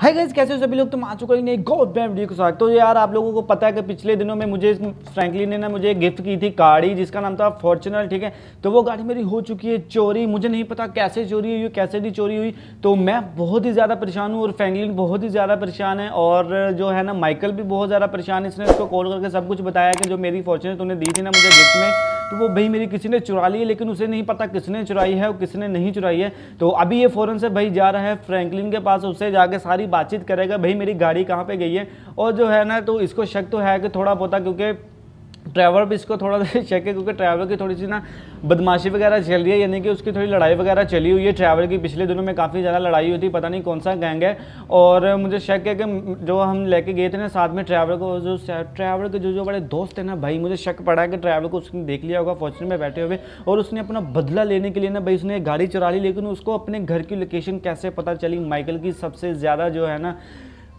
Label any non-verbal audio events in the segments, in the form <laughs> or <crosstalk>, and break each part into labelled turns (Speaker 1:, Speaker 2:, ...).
Speaker 1: Hi guys कैसे हो सभी लोग? तुम आ चुका ही नहीं गॉड बैड वीडियो के साथ। तो यार, आप लोगों को पता है कि पिछले दिनों में मुझे फ्रैंकली ने ना मुझे गिफ्ट की थी, गाड़ी, जिसका नाम था फॉर्चुनर ठीक है? तो वो गाड़ी मेरी हो चुकी है चोरी। मुझे नहीं पता कैसे चोरी हुई, कैसे नहीं चोरी हुई। तो मैं बहुत ही ज़्यादा परेशान हूँ और फ्रैंकलिन बहुत ही ज़्यादा परेशान है। और जो है ना माइकल भी बहुत ज़्यादा परेशान है। इसने उसको कॉल करके सब कुछ बताया कि जो मेरी फॉर्चुनर तुमने दी थी ना मुझे गिफ्ट में तो वो भाई मेरी किसी ने चुरा ली है लेकिन उसे नहीं पता किसने चुराई है और किसने नहीं चुराई है। तो अभी ये फ़ौरन से भाई जा रहा है फ्रैंकलिन के पास, उससे जाके सारी बातचीत करेगा, भाई मेरी गाड़ी कहाँ पे गई है? और जो है ना तो इसको शक तो है कि थोड़ा बहुत क्योंकि ड्राइवर भी इसको थोड़ा <laughs> सा चेक है, क्योंकि ड्राइवर की थोड़ी सी ना बदमाशी वगैरह चल रही है, यानी कि उसकी थोड़ी लड़ाई वगैरह चली हुई है। ट्रैवल की पिछले दिनों में काफ़ी ज़्यादा लड़ाई हुई थी, पता नहीं कौन सा गैंग है। और मुझे शक है कि जो हम लेके गए थे ना साथ में ट्रैवल को, जो ट्रैवल के जो जो बड़े दोस्त हैं ना भाई, मुझे शक पड़ा है कि ट्रैवल को उसने देख लिया होगा फॉर्चुनर में बैठे हुए। और उसने अपना बदला लेने के लिए ना भाई, उसने गाड़ी चुरा ली, लेकिन उसको अपने घर की लोकेशन कैसे पता चली? माइकल की सबसे ज़्यादा जो है ना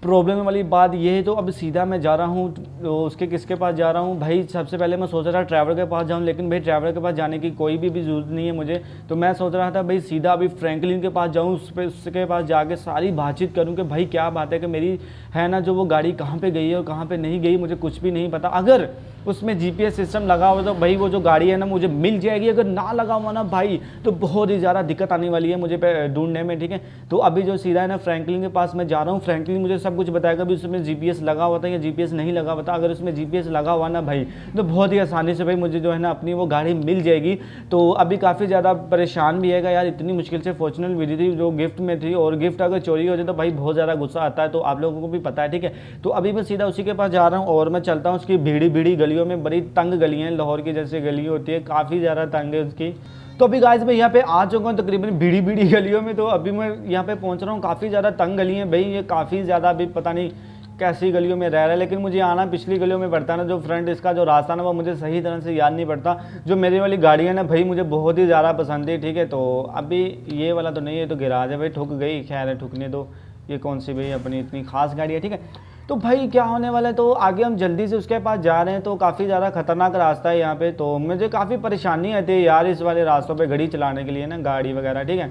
Speaker 1: प्रॉब्लम वाली बात ये है तो अब सीधा मैं जा रहा हूँ तो उसके किसके पास जा रहा हूँ? भाई सबसे पहले मैं सोच रहा था ट्रैवलर के पास जाऊँ लेकिन भाई ट्रैवलर के पास जाने की कोई भी, भी ज़रूरत नहीं है मुझे। तो मैं सोच रहा था भाई सीधा अभी फ्रैंकलिन के पास जाऊँ उस पर उसके पास जाके सारी बातचीत करूँ कि भाई क्या बात है कि मेरी है ना जो वो गाड़ी कहाँ पर गई है और कहाँ पर नहीं गई मुझे कुछ भी नहीं पता। अगर उसमें जीपीएस सिस्टम लगा हुआ तो भाई वो जो गाड़ी है ना, मुझे मिल जाएगी। अगर ना लगा हुआ ना भाई तो बहुत ही ज़्यादा दिक्कत आने वाली है मुझे ढूँढने में, ठीक है? तो अभी जो सीधा है ना फ्रैंकलिन के पास मैं जा रहा हूँ। फ्रैंकलिन मुझे सब कुछ बताएगा। भी उसमें जीपीएस लगा हुआ था या जीपीएस नहीं लगा हुआ था? अगर उसमें जीपीएस लगा हुआ ना भाई तो बहुत ही आसानी से भाई मुझे जो है ना अपनी वो गाड़ी मिल जाएगी। तो अभी काफ़ी ज़्यादा परेशान भी है यार, इतनी मुश्किल से फॉर्चुनल मिली थी। जो गिफ्ट में थी और गिफ्ट अगर चोरी हो जाए तो भाई बहुत ज़्यादा गुस्सा आता है। तो आप लोगों को भी पता है, ठीक है? तो अभी मैं सीधा उसी के पास जा रहा हूँ और मैं चलता हूँ उसकी भीड़ी भीड़ी गलियों में बड़ी तंग तंग गली हैं, लाहौर की जैसे गली होती है, काफ़ी ज़्यादा तंग है उसकी। तो अभी गाइस मैं यहाँ पे आ चुका हूँ, तकरीबन भीड़ी भीड़ी <laughs> गलियों में तो अभी मैं यहाँ पे पहुँच रहा हूँ, काफ़ी ज़्यादा तंग गली है भाई, ये काफ़ी ज़्यादा अभी पता नहीं कैसी गलियों में रह रहा है, लेकिन मुझे आना पिछली गलियों में पड़ता ना, जो फ्रंट इसका जो रास्ता ना, वो मुझे सही तरह से याद नहीं पड़ता। जो मेरी वाली गाड़ी है ना भाई, मुझे बहुत ही ज़्यादा पसंद है ठीक है तो अभी ये वाला तो नहीं है तो गिराज है भाई, ठुक गई, खैर है ठुकने दो, ये कौन सी भाई अपनी इतनी खास गाड़ी है, ठीक है? तो भाई क्या होने वाला है? तो आगे हम जल्दी से उसके पास जा रहे हैं तो काफ़ी ज़्यादा खतरनाक रास्ता है यहाँ पे। तो मुझे काफ़ी परेशानी आती है यार इस वाले रास्तों पे घड़ी चलाने के लिए ना, गाड़ी वगैरह, ठीक है?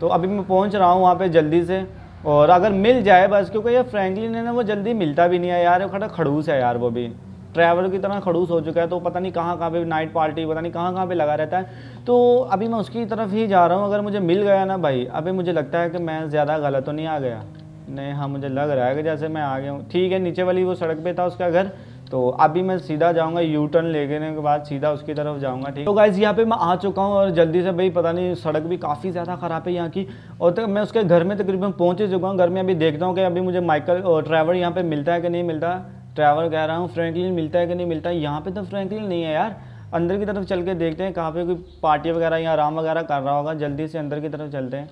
Speaker 1: तो अभी मैं पहुँच रहा हूँ वहाँ पे जल्दी से, और अगर मिल जाए बस, क्योंकि ये फ्रेंकलिन है ना, वो जल्दी मिलता भी नहीं है यार खड़ा खड़ूस है यार वो भी। ट्रैवल की तरह खड़ूस हो चुका है तो पता नहीं कहाँ कहाँ पे नाइट पार्टी पता नहीं कहाँ कहाँ पे लगा रहता है। तो अभी मैं उसकी तरफ़ ही जा रहा हूँ, अगर मुझे मिल गया ना भाई, अभी मुझे लगता है कि मैं ज़्यादा गलत तो नहीं आ गया। नहीं हाँ मुझे लग रहा है कि जैसे मैं आ गया हूँ। ठीक है, नीचे वाली वो सड़क पे था उसका घर तो अभी मैं सीधा जाऊँगा यू टर्न लेने के बाद सीधा उसकी तरफ़ जाऊँगा, ठीक तो गाइज़ यहाँ पे मैं आ चुका हूँ और जल्दी से भाई, पता नहीं, सड़क भी काफ़ी ज़्यादा ख़राब है यहाँ की, और तक मैं उसके घर में तकरीबन पहुँच ही चुका हूँ। घर में अभी देखता हूँ कि अभी मुझे माइकल और ड्राइवर यहाँ पे मिलता है कि नहीं मिलता। ड्राइवर कह रहा हूँ फ्रेंकलिन मिलता है कि नहीं मिलता? यहाँ पर तो फ्रेंकलिन नहीं है यार। अंदर की तरफ़ चल के देखते हैं, कहाँ पे कोई पार्टी वगैरह या आराम वगैरह कर रहा होगा। जल्दी से अंदर की तरफ़ चलते हैं।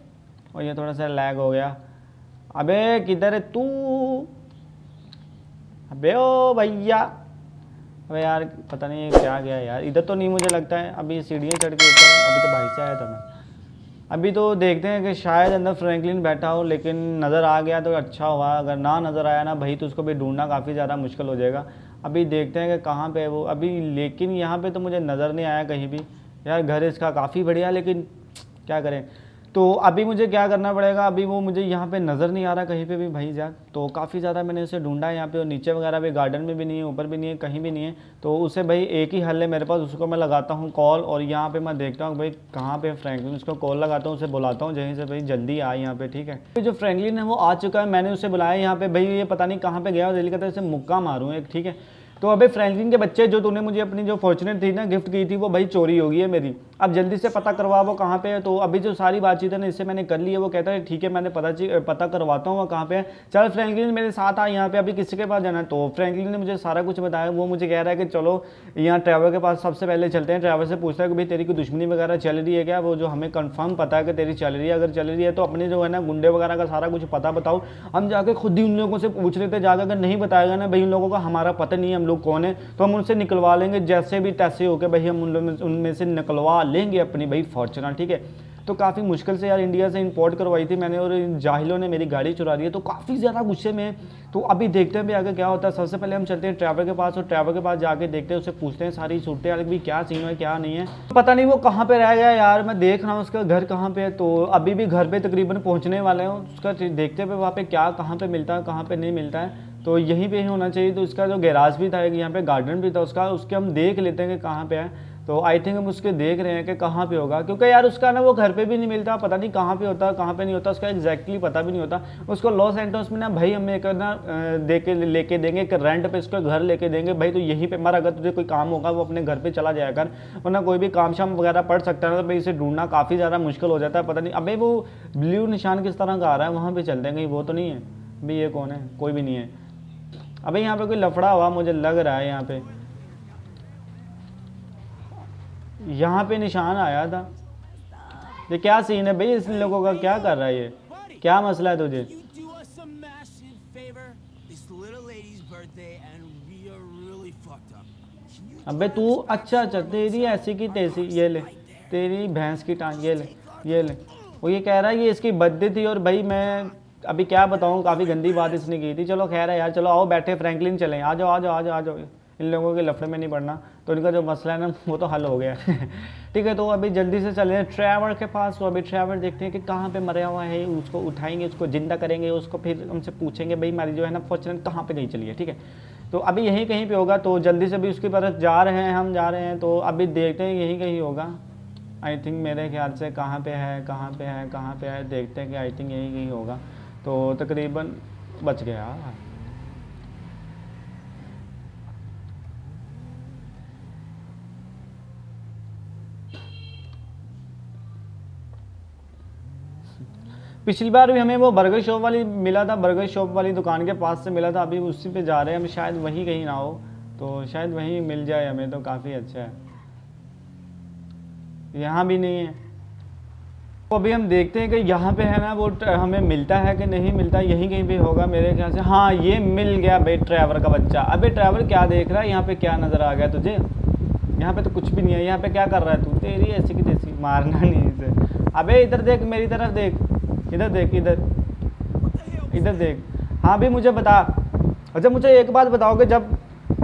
Speaker 1: और ये थोड़ा सा लैग हो गया। अबे किधर है तू? अबे ओ भैया। अबे यार, पता नहीं क्या गया यार। इधर तो नहीं मुझे लगता है। अभी सीढ़ियाँ चढ़ के ऊपर अभी तो भाई से आया था मैं। अभी तो देखते हैं कि शायद अंदर फ्रैंकलिन बैठा हो, लेकिन नज़र आ गया तो अच्छा हुआ। अगर ना नज़र आया ना भाई तो उसको भी ढूंढना काफ़ी ज़्यादा मुश्किल हो जाएगा। अभी देखते हैं कि कहाँ पे है वो। अभी लेकिन यहाँ पे तो मुझे नज़र नहीं आया कहीं भी। यार, घर इसका काफ़ी बढ़िया, लेकिन क्या करें? तो अभी मुझे क्या करना पड़ेगा? अभी वो मुझे यहाँ पे नज़र नहीं आ रहा कहीं पे भी भाई जा तो काफ़ी ज़्यादा मैंने उसे ढूंढा है यहाँ पे और नीचे वगैरह भी गार्डन में भी नहीं है, ऊपर भी नहीं है, कहीं भी नहीं है। तो उसे भाई एक ही हल है मेरे पास, उसको मैं लगाता हूँ कॉल और यहाँ पर मैं देखता हूँ भाई कहाँ पे फ्रैंकलिन उसको कॉल लगाता हूँ, उसे बुलाता हूँ, जहीं से भाई जल्दी आए यहाँ पे, ठीक है? जो फ्रैंकलिन है वो आ चुका है, मैंने उसे बुलाया यहाँ पर भाई ये पता नहीं कहाँ पर गया, और दिल्ली का तो मुक्का मारूँ एक, ठीक है? तो अभी फ्रैंकलिन के बच्चे, जो तूने मुझे अपनी जो फॉर्चुनेट थी ना गिफ्ट की थी, वो भाई चोरी हो गई है मेरी। अब जल्दी से पता करवा वो कहाँ पे है। तो अभी जो सारी बातचीत है ना, इससे मैंने कर ली है। वो कहता है, ठीक है, मैंने पता पता करवाता हूँ, वो कहाँ पे है। चल, फ्रैंकलिन मेरे साथ आ, यहाँ पे अभी किसी के पास जाना है। तो फ्रैंकलिन ने मुझे सारा कुछ बताया। वो मुझे कह रहा है कि, चलो, यहाँ ड्राइवर के पास सबसे पहले चलते हैं। ड्राइवर से पूछता है कि, भाई, तेरी कोई दुश्मनी वगैरह चल रही है क्या? वो जो हमें कन्फर्म पता है कि तेरी चल रही है, अगर चल रही है तो अपने जो है ना, गुंडे वगैरह का सारा कुछ पता बताओ। हम जाके खुद ही उन लोगों से पूछ लेते जाकर अगर नहीं बताएगा ना, भाई, उन लोगों का हमारा पता नहीं है, हम लोग कौन है? तो हम उनसे निकलवा लेंगे, जैसे भी तैसे होकर भाई, हम उन उनमें से निकलवा लेंगे अपनी भाई फॉर्चुनर ठीक है? तो काफ़ी मुश्किल से यार इंडिया से इंपोर्ट करवाई थी मैंने और इन जाहिलों ने मेरी गाड़ी चुरा दी है तो काफ़ी ज़्यादा गुस्से में तो अभी देखते हैं भाई आगे क्या होता है। सबसे पहले हम चलते हैं ड्राइवर के पास और ड्राइवर के पास जाके देखते हैं, उससे पूछते हैं सारी सूरतें यार भी क्या सीन है, क्या नहीं है। पता नहीं वो कहाँ पे रह गया यार, मैं देख रहा हूँ उसका घर कहाँ पर है। तो अभी भी घर पर तकरीबन पहुँचने वाले हैं, उसका देखते हैं वहाँ पे क्या, कहाँ पे मिलता है, कहाँ पे नहीं मिलता है। तो यहीं पे ही होना चाहिए तो इसका जो गैराज भी था यहाँ पे गार्डन भी था, उसका, उसके हम देख लेते हैं कि कहाँ पे है। तो आई थिंक हम उसके देख रहे हैं कि कहाँ पे होगा, क्योंकि यार उसका ना वो घर पे भी नहीं मिलता, पता नहीं कहाँ पे होता, कहाँ पे नहीं होता, उसका एग्जैक्टली पता भी नहीं होता। उसको लॉस एंटोस में ना भाई हमें एक ना दे के लेके देंगे, एक रेंट पे उसका घर लेके देंगे, भाई तो यहीं पे मर, अगर तुझे कोई काम होगा, वो अपने घर पर चला कर, वरना कोई भी काम शाम वगैरह पढ़ सकता है तो भाई इसे ढूंढना काफ़ी ज़्यादा मुश्किल हो जाता है, पता नहीं। अभी वो ब्लू निशान किस तरह का आ रहा है, वहाँ पर हैं कहीं वो तो नहीं है। भाई ये कौन है? कोई भी नहीं है। अभी यहाँ पर कोई लफड़ा हुआ मुझे लग रहा है यहाँ पे। यहाँ पे निशान आया था। ये क्या सीन है भाई? इस लोगों का क्या कर रहा है ये? क्या मसला है तुझे? अबे तू अच्छा अच्छा तेरी ऐसी की तेज़ी ये ले तेरी भैंस की टांग ये ले ये ले। वो ये कह रहा है ये इसकी बर्थडे थी और भाई मैं अभी क्या बताऊँ काफ़ी गंदी बात इसने की थी। चलो खैर है यार चलो आओ बैठे फ्रैंकलिन चलें। आ जाओ आ जाओ आ जाओ आ जाओ। इन लोगों के लफड़े में नहीं पड़ना। तो इनका जो मसला है ना, वो तो हल हो गया। <laughs> ठीक है तो अभी जल्दी से चले ट्रैवर के पास। तो अभी ट्रैवर देखते हैं कि कहाँ पे मरा हुआ है, उसको उठाएँगे, उसको ज़िंदा करेंगे, उसको फिर हमसे पूछेंगे, भाई, हमारी जो है ना फॉर्चुनर कहाँ पे नहीं चली है? ठीक है? तो अभी यहीं कहीं पर होगा तो जल्दी से भी उसकी तरफ़ जा रहे हैं, हम जा रहे हैं तो अभी देखते हैं यहीं कहीं होगा। आई थिंक मेरे ख्याल से कहाँ पे है, कहाँ पे है, कहाँ पे है, देखते हैं कि आई थिंक यहीं कहीं होगा। तो तकरीबन बच गया। पिछली बार भी हमें वो बर्गर शॉप वाली मिला था बर्गर शॉप वाली दुकान के पास से मिला था, अभी उसी पे जा रहे हैं, हम शायद वहीं कहीं ना हो तो शायद वहीं मिल जाए हमें तो काफ़ी अच्छा है। यहाँ भी नहीं है। तो अभी हम देखते हैं कि यहाँ पे है ना वो हमें मिलता है कि नहीं मिलता, यहीं कहीं भी होगा मेरे ख्याल से। हाँ ये मिल गया भाई ड्राइवर का बच्चा। अबे ड्राइवर क्या देख रहा है? यहाँ पे क्या नज़र आ गया तुझे? यहाँ पे तो कुछ भी नहीं है। यहाँ पे क्या कर रहा है तू? तेरी ऐसी की तैसी। मारना नहीं इसे। अबे इधर देख, मेरी तरफ़ देख। इधर देख, इधर। इधर देख। हाँ भाई, मुझे बता। अच्छा मुझे एक बात बताओगे, जब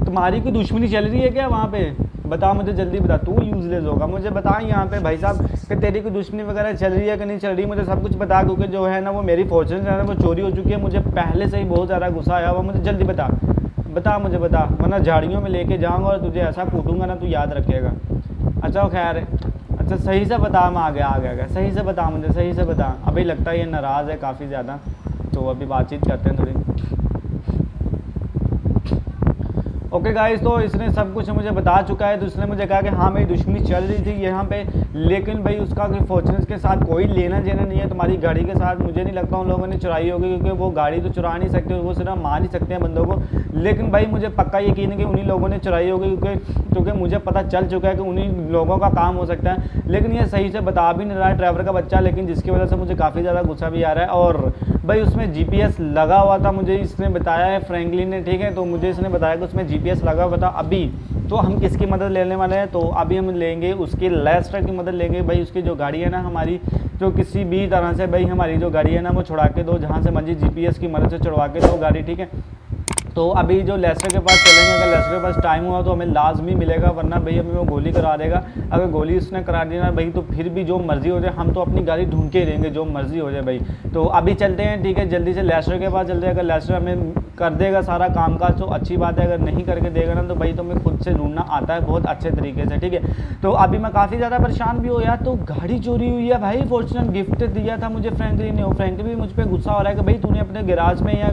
Speaker 1: तुम्हारी कोई दुश्मनी चल रही है क्या वहाँ पे? बता मुझे जल्दी, बता। तू यूज़लेस होगा। मुझे बता यहाँ पे भाई साहब, कि तेरी कोई दुश्मनी वगैरह चल रही है कि नहीं चल रही? मुझे सब कुछ बता, क्योंकि जो है ना, वो मेरी फॉर्चुन है ना, वो चोरी हो चुकी है। मुझे पहले से ही बहुत ज़्यादा गुस्सा आया हुआ मुझे जल्दी बता। बता मुझे, बता। वरना झाड़ियों में लेके जाऊँगा और तुझे ऐसा कूटूँगा ना, तू याद रखेगा। अच्छा खैर अच्छा सही से बता मैं आ गया आ गया सही से बता मुझे, सही से बता। अभी लगता है ये नाराज़ है काफ़ी ज़्यादा। तो अभी बातचीत करते हैं थोड़ी। ओके गाइस तो इसने सब कुछ मुझे बता चुका है तो इसने मुझे कहा कि हाँ मेरी दुश्मनी चल रही थी यहाँ पे, लेकिन भाई उसका फॉर्चुनर के साथ कोई लेना देना नहीं है, तुम्हारी गाड़ी के साथ मुझे नहीं लगता उन लोगों ने चुराई होगी, क्योंकि वो गाड़ी तो चुरा नहीं सकते वो सिर्फ़ मार नहीं सकते हैं बंदों को। लेकिन भाई मुझे पक्का यकीन है कि उन्हीं लोगों ने चुराई होगी, क्योंकि क्योंकि मुझे पता चल चुका है कि उन्हीं लोगों का काम हो सकता है। लेकिन ये सही से बता भी नहीं रहा है ड्राइवर का बच्चा, लेकिन जिसकी वजह से मुझे काफ़ी ज़्यादा गुस्सा भी आ रहा है और भाई उसमें जीपीएस लगा हुआ था मुझे, इसने बताया है फ्रेंकलिन ने, ठीक है तो मुझे इसने बताया कि उसमें जीपीएस लगा हुआ था अभी तो हम किसकी मदद लेने वाले हैं? तो अभी हम लेंगे उसकी लेस्टर की मदद लेंगे। भाई, उसकी जो गाड़ी है ना हमारी, जो किसी भी तरह से भाई हमारी जो गाड़ी है ना, वो छुड़ा के दो, जहाँ से मर्ज़ी जीपीएस की मदद से छुड़वा के दो गाड़ी, ठीक है? तो अभी जो लेस्टर के पास चलेंगे, अगर लेस्टर के पास टाइम हुआ तो हमें लाजमी मिलेगा, वरना भाई हमें वो गोली करा देगा। अगर गोली उसने करा दी ना भाई तो फिर भी जो मर्ज़ी हो जाए, हम तो अपनी गाड़ी ढूंढ के रहेंगे, जो मर्ज़ी हो जाए भाई। तो अभी चलते हैं, ठीक है, जल्दी से लेस्टर के पास चलते हैं। अगर लेस्टर हमें कर देगा सारा काम काज तो अच्छी बात है, अगर नहीं करके देगा ना तो भाई तो हमें खुद से ढूंढना आता है, बहुत अच्छे तरीके से, ठीक है। तो अभी मैं काफ़ी ज़्यादा परेशान भी हो यार तो गाड़ी चोरी हुई है भाई फॉर्चुनर गिफ्ट दिया था मुझे फ्रेंकली ने फ्रेंकली भी मुझ पर गुस्सा हो रहा है कि भाई तूने अपने गैराज में या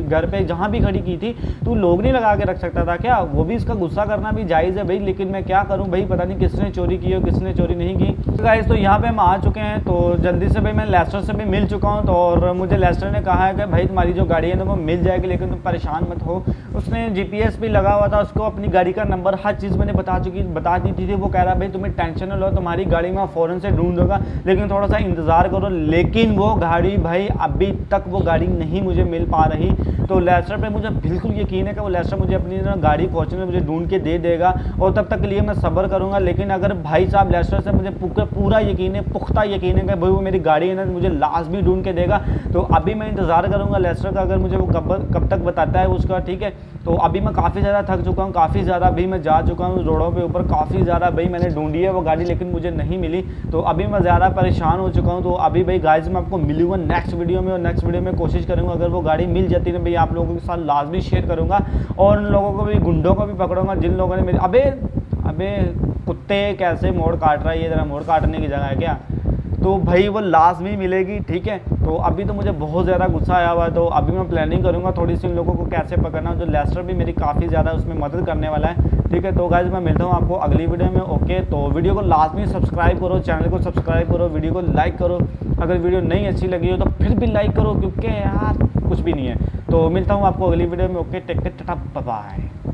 Speaker 1: घर पर जहाँ भी खड़ी की थी, तू लोग नहीं लगा के रख सकता था क्या? वो भी इसका गुस्सा करना भी जायज़ है भाई, लेकिन मैं क्या करूँ? भाई, पता नहीं किसने चोरी की और किसने चोरी नहीं की। गाइस तो यहाँ पे हम आ चुके हैं तो जल्दी से भाई मैं लेस्टर से भी मिल चुका हूँ तो और मुझे लेस्टर ने कहा है कि भाई, तुम्हारी जो गाड़ी है ना, वो मिल जाएगी, लेकिन तुम परेशान मत हो। उसने जीपीएस भी लगा हुआ था, उसको अपनी गाड़ी का नंबर हर चीज़ मैंने बता चुकी, बता दी थी वो कह रहा, भाई, तुम्हें टेंशन लो, तुम्हारी गाड़ी में फ़ौरन से ढूंढ होगा लेकिन थोड़ा सा इंतज़ार करो। लेकिन वो गाड़ी भाई, अभी तक वो गाड़ी नहीं मुझे मिल पा रही। तो लेस्टर पे मुझे बिल्कुल यकीन है कि वो लेस्टर मुझे अपनी गाड़ी पहुँचने मुझे ढूंढ के दे देगा और तब तक के लिए मैं सब्र करूँगा। लेकिन अगर भाई साहब लेस्टर से मुझे पूरा यकीन है, पुख्ता यकीन है कि भाई वो मेरी गाड़ी है ना, मुझे लास्ट भी ढूंढ के देगा। तो अभी मैं इंतज़ार करूँगा लेस्टर का, अगर मुझे वो कब कब तक बताता है उसका, ठीक है? तो अभी मैं काफ़ी ज़्यादा थक चुका हूँ, काफ़ी ज़्यादा अभी मैं जा चुका हूँ रोडों पे ऊपर, काफ़ी ज़्यादा भाई मैंने ढूंढी है वो गाड़ी, लेकिन मुझे नहीं मिली। तो अभी मैं ज़्यादा परेशान हो चुका हूँ तो अभी भाई गाइज़ मैं आपको मिलूँगा नेक्स्ट वीडियो में और नेक्स्ट वीडियो में कोशिश करूँगा, अगर वो गाड़ी मिल जाती है भाई आप लोगों के साथ लाजमी शेयर करूँगा और उन लोगों को भी, गुंडों को भी पकड़ूँगा, जिन लोगों ने मेरे, अबे अबे, कुत्ते कैसे मोड़ काट रहा है, ये ज़रा मोड़ काटने की जगह है क्या? तो भाई वो लाजमी मिलेगी, ठीक है? तो अभी तो मुझे बहुत ज़्यादा गुस्सा आया हुआ है तो अभी मैं प्लानिंग करूँगा थोड़ी सी उन लोगों को कैसे पकड़ना जो लेस्टर भी मेरी काफ़ी ज़्यादा उसमें मदद करने वाला है, ठीक है? तो गाइज़ मैं मिलता हूँ आपको अगली वीडियो में ओके तो वीडियो को लाजमी सब्सक्राइब करो चैनल को सब्सक्राइब करो वीडियो को लाइक करो। अगर वीडियो नहीं अच्छी लगी हो तो फिर भी लाइक करो, क्योंकि यार कुछ भी नहीं है। तो मिलता हूँ आपको अगली वीडियो में। Okay take take bye